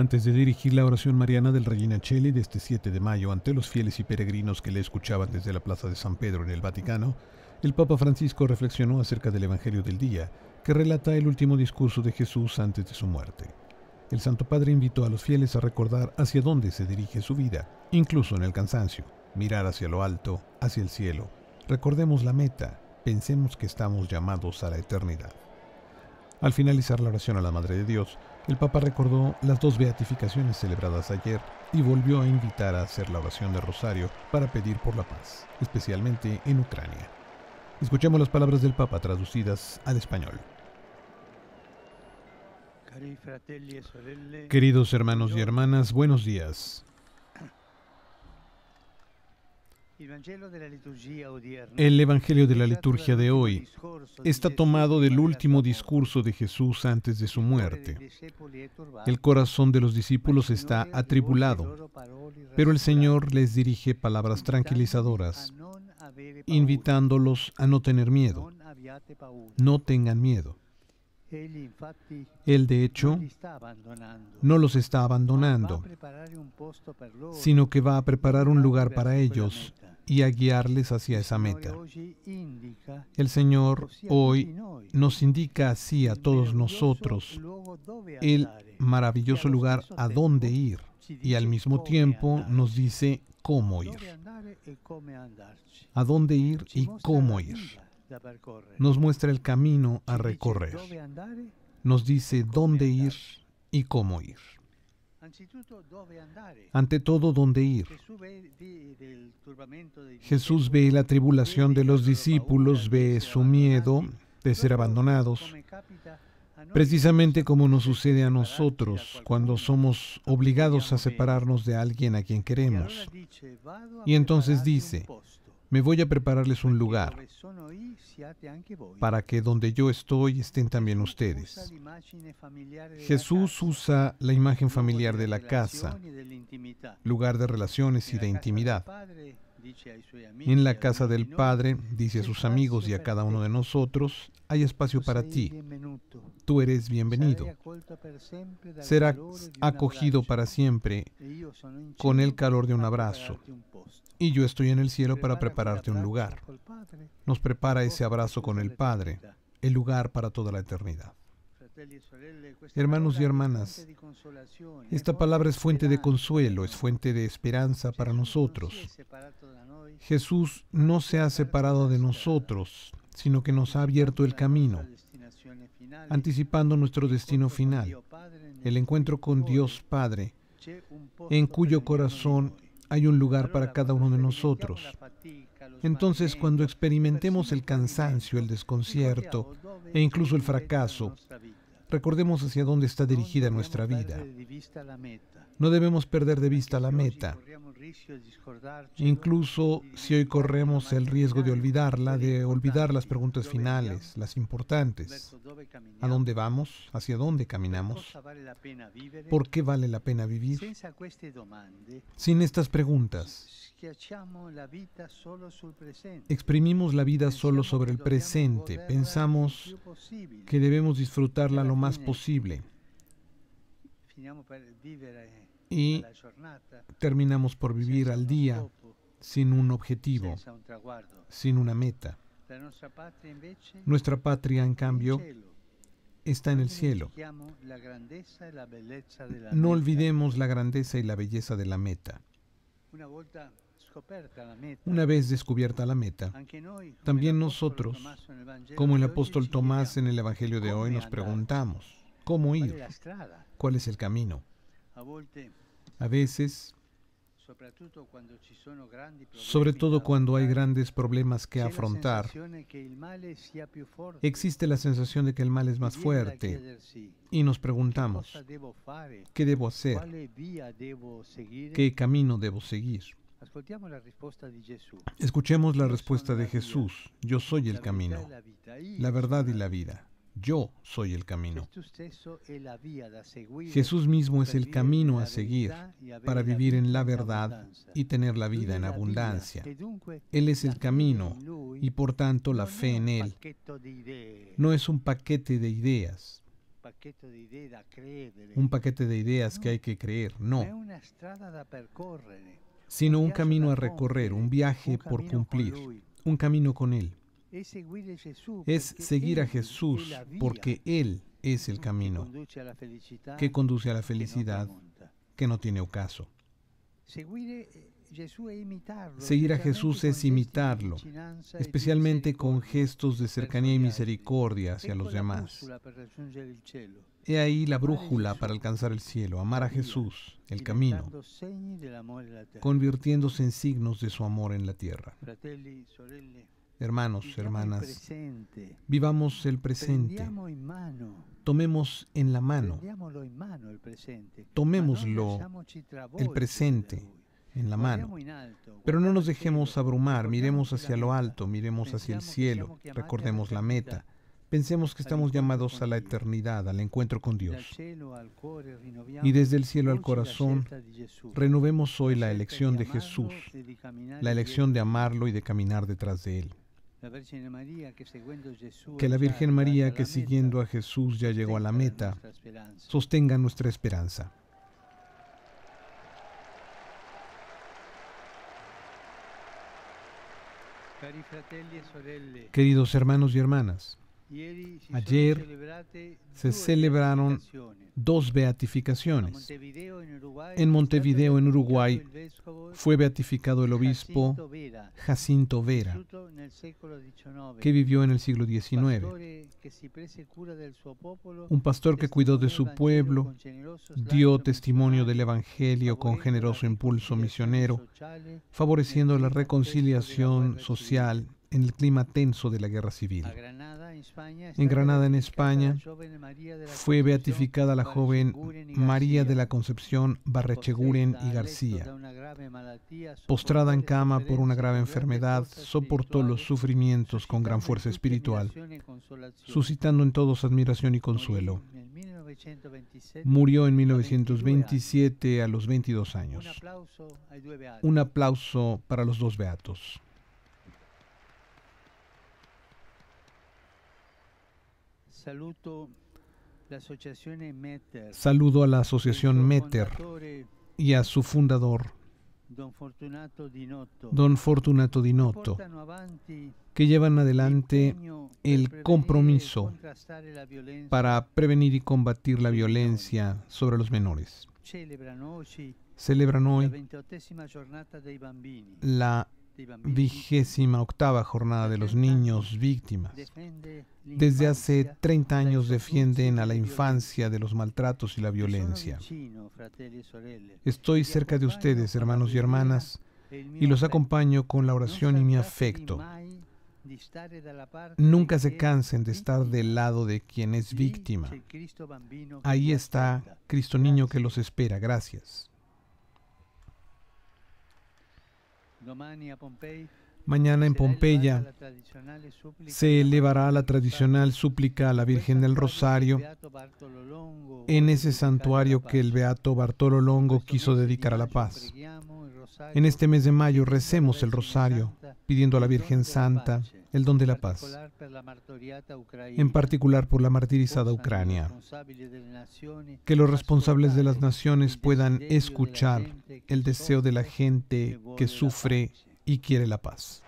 Antes de dirigir la oración mariana del Regina Cheli de este 7 de mayo ante los fieles y peregrinos que le escuchaban desde la Plaza de San Pedro en el Vaticano, el Papa Francisco reflexionó acerca del Evangelio del día, que relata el último discurso de Jesús antes de su muerte. El Santo Padre invitó a los fieles a recordar hacia dónde se dirige su vida, incluso en el cansancio, mirar hacia lo alto, hacia el cielo. Recordemos la meta, pensemos que estamos llamados a la eternidad. Al finalizar la oración a la Madre de Dios, el Papa recordó las dos beatificaciones celebradas ayer y volvió a invitar a hacer la oración de Rosario para pedir por la paz, especialmente en Ucrania. Escuchemos las palabras del Papa traducidas al español. Queridos hermanos y hermanas, buenos días. El Evangelio de la liturgia de hoy está tomado del último discurso de Jesús antes de su muerte. El corazón de los discípulos está atribulado, pero el Señor les dirige palabras tranquilizadoras, invitándolos a no tener miedo. No tengan miedo. Él, de hecho, no los está abandonando, sino que va a preparar un lugar para ellos y a guiarles hacia esa meta. El Señor hoy nos indica así a todos nosotros el maravilloso lugar a dónde ir y al mismo tiempo nos dice cómo ir. A dónde ir y cómo ir. Nos muestra el camino a recorrer. Nos dice dónde ir y cómo ir. Ante todo, ¿dónde ir? Jesús ve la tribulación de los discípulos, ve su miedo de ser abandonados, precisamente como nos sucede a nosotros cuando somos obligados a separarnos de alguien a quien queremos. Y entonces dice, me voy a prepararles un lugar para que donde yo estoy estén también ustedes. Jesús usa la imagen familiar de la casa, lugar de relaciones y de intimidad. En la casa del Padre, dice a sus amigos y a cada uno de nosotros, hay espacio para ti. Tú eres bienvenido. Serás acogido para siempre con el calor de un abrazo. Y yo estoy en el cielo para prepararte un lugar. Nos prepara ese abrazo con el Padre, el lugar para toda la eternidad. Hermanos y hermanas, esta palabra es fuente de consuelo, es fuente de esperanza para nosotros. Jesús no se ha separado de nosotros, sino que nos ha abierto el camino, anticipando nuestro destino final, el encuentro con Dios Padre, en cuyo corazón hay un lugar para cada uno de nosotros. Entonces, cuando experimentemos el cansancio, el desconcierto e incluso el fracaso, Recordemos hacia dónde está dirigida nuestra vida. No debemos perder de vista la meta. Incluso si hoy corremos el riesgo de olvidarla, de olvidar las preguntas finales, las importantes. ¿A dónde vamos? ¿Hacia dónde caminamos? ¿Por qué vale la pena vivir? Sin estas preguntas, Exprimimos la vida solo sobre el presente, pensamos que debemos disfrutarla lo más posible. Y terminamos por vivir al día sin un objetivo, sin una meta. Nuestra patria, en cambio, está en el cielo. No olvidemos la grandeza y la belleza de la meta. Una vez descubierta la meta, también nosotros, como el apóstol Tomás en el Evangelio de hoy, nos preguntamos, ¿cómo ir? ¿Cuál es el camino? A veces, sobre todo cuando hay grandes problemas que afrontar, existe la sensación de que el mal es más fuerte y nos preguntamos, ¿qué debo hacer? ¿Qué camino debo seguir? Escuchemos la respuesta de Jesús. Yo soy el camino, la verdad y la vida. Yo soy el camino. Jesús mismo es el camino a seguir para vivir en la verdad y tener la vida en abundancia. Él es el camino y por tanto la fe en Él. no es un paquete de ideas, un paquete de ideas que hay que creer, no, sino un camino a recorrer, un viaje por cumplir, un camino con Él. Es seguir a Jesús porque Él es el camino que conduce a la felicidad que no tiene ocaso. Seguir a Jesús es imitarlo, especialmente con gestos de cercanía y misericordia hacia los demás. He ahí la brújula para alcanzar el cielo, amar a Jesús, el camino, convirtiéndose en signos de su amor en la tierra. Hermanos, hermanas, vivamos el presente. Tomemos en la mano. Tomémoslo el presente en la mano. Pero no nos dejemos abrumar, miremos hacia lo alto, miremos hacia el cielo, recordemos la meta. Pensemos que estamos llamados a la eternidad, al encuentro con Dios. Y desde el cielo al corazón, renovemos hoy la elección de Jesús, la elección de amarlo y de caminar detrás de Él. Que la Virgen María que siguiendo a Jesús ya llegó a la meta, sostenga nuestra esperanza. Queridos hermanos y hermanas, Ayer se celebraron dos beatificaciones. En Montevideo, en Uruguay, fue beatificado el obispo Jacinto Vera, que vivió en el siglo XIX. Un pastor que cuidó de su pueblo, dio testimonio del Evangelio con generoso impulso misionero, favoreciendo la reconciliación social en el clima tenso de la guerra civil. En Granada, en España, fue beatificada la joven María de la Concepción Barrecheguren y García. Postrada en cama por una grave enfermedad, soportó los sufrimientos con gran fuerza espiritual, suscitando en todos admiración y consuelo. Murió en 1927 a los 22 años. Un aplauso para los dos beatos. Saludo a la asociación Meter y a su fundador, Don Fortunato Dinotto, que llevan adelante el compromiso para prevenir y combatir la violencia sobre los menores. Celebran hoy la vigésima octava jornada de los niños víctimas. Desde hace 30 años defienden a la infancia de los maltratos y la violencia. Estoy cerca de ustedes, hermanos y hermanas, y los acompaño con la oración y mi afecto. Nunca se cansen de estar del lado de quien es víctima. Ahí está Cristo Niño que los espera. Gracias. Domani a Pompei? Mañana en Pompeya se elevará la tradicional súplica a la Virgen del Rosario en ese santuario que el Beato Bartolo Longo quiso dedicar a la paz. En este mes de mayo recemos el Rosario pidiendo a la Virgen Santa el don de la paz, en particular por la martirizada Ucrania. Que los responsables de las naciones puedan escuchar el deseo de la gente que sufre y quiere la paz.